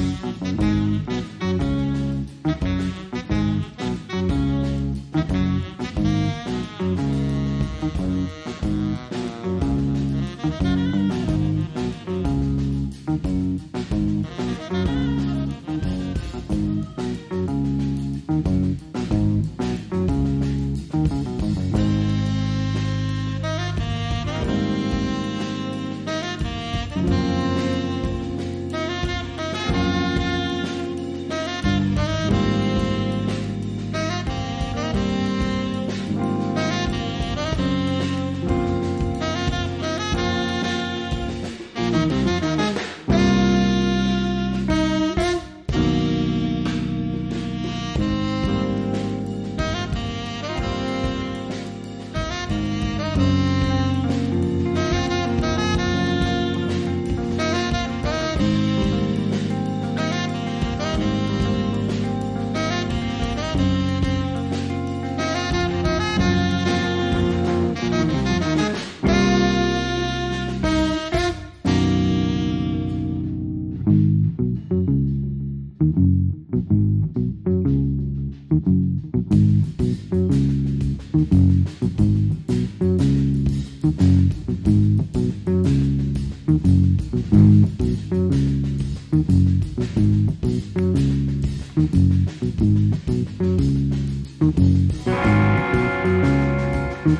thank mm -hmm. you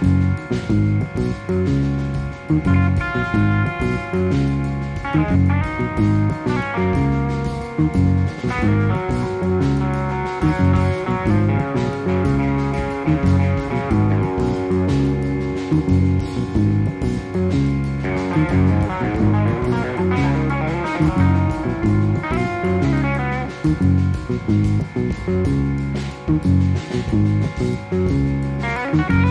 Thank Thank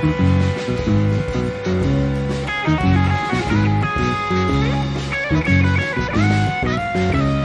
Thank you.